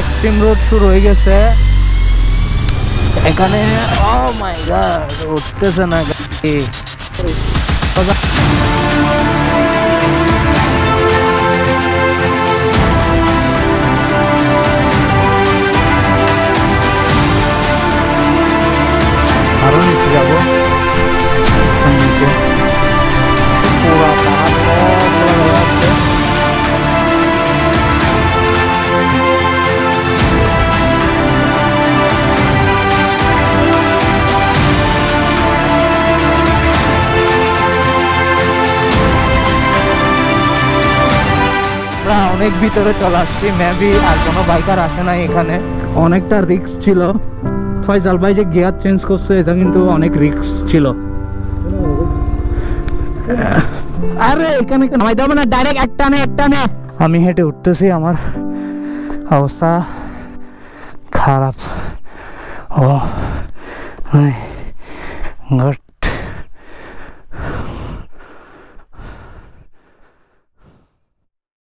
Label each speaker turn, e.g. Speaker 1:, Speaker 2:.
Speaker 1: Extreme road শুরু হয়ে গেছে। এখানে ও মাই গড উঠতেছে না গাড়ি। আমরা অনেক ভিতরে চলে আসছি মেবি আর কোনো বাইকার আসে নাই এখানে। অনেকটা রিস্ক ছিল। ফয়জাল ভাই যে গিয়ার চেঞ্জ করছে, এটা কিন্তু অনেক রিস্ক ছিল। আরে, এখানে নামাই দেবো না ডাইরেক্ট একটা নে একটা নে আমি হেঁটে উঠতেছি, আমার অবস্থা খারাপ। ও ঘর